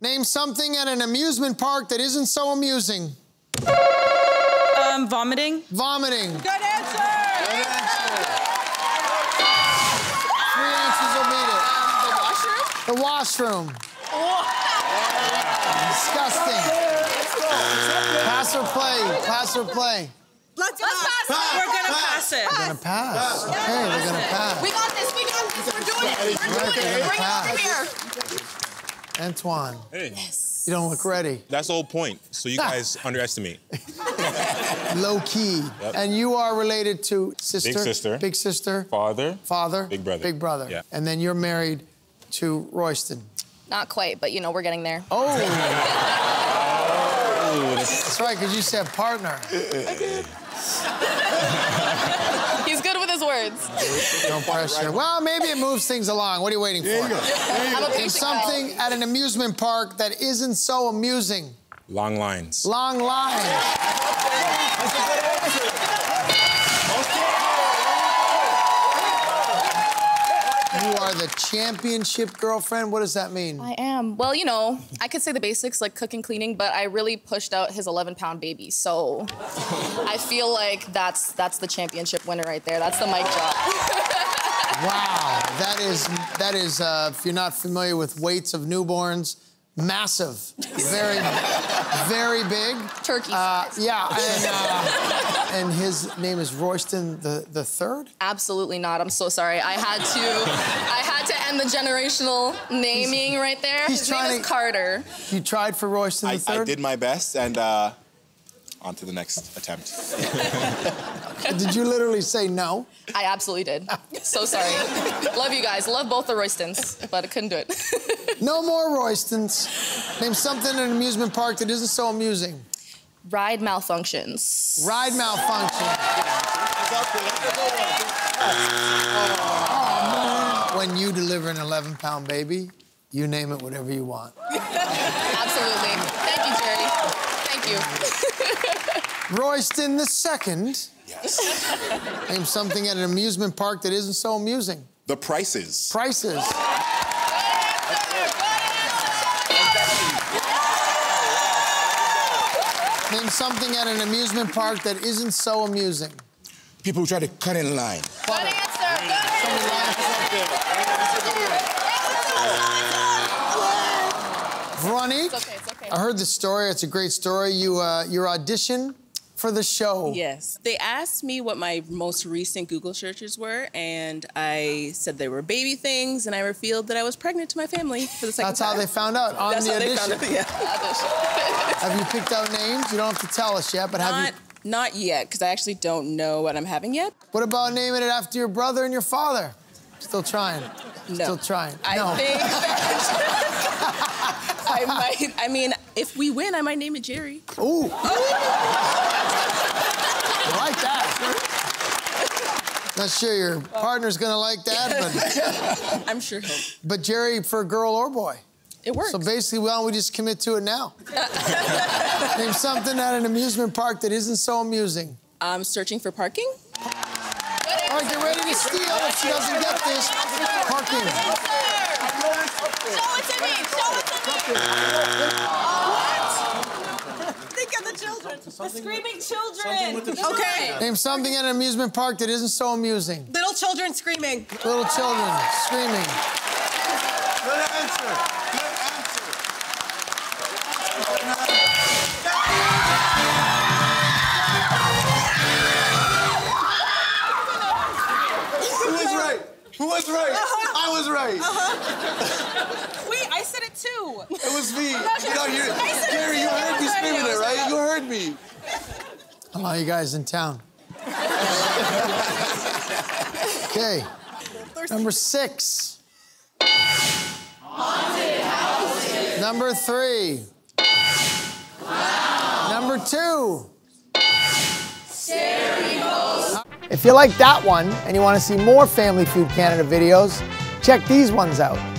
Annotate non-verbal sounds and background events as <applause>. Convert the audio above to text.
Name something at an amusement park that isn't so amusing. Um, vomiting. Vomiting. Good answer. Three answers will beat it. The washroom. Disgusting. Pass or play? Pass or play? Let's, pass. We're gonna pass it. We're Gonna pass. Okay, we're gonna pass. We got this. We got this. We're doing it. We're doing it. Bring it over here. Antoine, Hey, you don't look ready. that's the whole point. So you <laughs> guys underestimate. Low key. Yep. And you are related to sister? Big sister. Big sister. Father. Father. Big brother. Big brother. Yeah. And then you're married to Royston. Not quite, but you know, we're getting there. Oh. <laughs> That's right, because you said partner. Uh, uh, uh, <laughs> He's good with his words. No pressure. Well, maybe it moves things along. What are you waiting for? I'm a Name patient something at an amusement park that isn't so amusing. Long lines. Long lines. Championship girlfriend. What does that mean? I am. Well, you know, I could say the basics like cooking, cleaning, but I really pushed out his 11 pound baby. So I feel like that's that's the championship winner right there. That's the mic drop. Wow, that is that is. Uh, if you're not familiar with weights of newborns, massive, very, very big. Turkey. Uh, yeah, and, uh, and his name is Royston the the third. Absolutely not. I'm so sorry. I had to I had to end the generational naming right there. he's His name is to- Carter. You tried for Royston the I, third. I did my best, and uh, on to the next attempt. <laughs> Did you literally say no? I absolutely did. So sorry. Love you guys. Love both the Roystons, but I couldn't do it. <laughs> No more Roystons. Name something in an amusement park that isn't so amusing. Ride malfunctions. Ride malfunction. Oh, When you deliver an 11 pound baby, you name it whatever you want. Absolutely. Thank you, Gerry. Thank you. Royston the second. Yes. <laughs> Name something at an amusement park that isn't so amusing. The prices. Prices. Name something at an amusement park that isn't so amusing. People who try to cut in line. Good answer. Good Veronique, It's okay, it's okay. I heard the story. It's a great story. You, uh, your audition for the show. Yes. They asked me what my most recent Google searches were, and I said they were baby things, and I revealed that I was pregnant to my family for the second That's time. how they found out on That's the how they found it. Yeah. <laughs> Have you picked out names? You don't have to tell us yet, but have you? not yet, because I actually don't know what I'm having yet. What about naming it after your brother and your father? Still trying. No. Still trying. I no. think that <laughs> <laughs> I might. I mean, if we win, I might name it Gerry. Ooh. <laughs> Oh, I like that. Not sure your partner's gonna like that, but <laughs> I'm sure he'll. but Gerry for girl or boy. It works. So basically, why don't we just commit to it now? <laughs> Name something at an amusement park that isn't so amusing. I'm searching for parking. All right, get ready to steal if she doesn't get this. Parking. Show it to me. Show it to me. Think of the children. The screaming children. Okay. Name something at an amusement park that isn't so amusing. Little children screaming. Little children screaming. Good. Good answer. Who was right? Uh-huh. I was right. Uh-huh. <laughs> Wait, I said it too. It was me. <laughs> You know, you, I said it Gary, you heard me <laughs> screaming it, right? You heard me. A lot of you guys in town. Okay. Number six. Number three. Number two. If you like that one and you want to see more Family Feud Canada videos, check these ones out.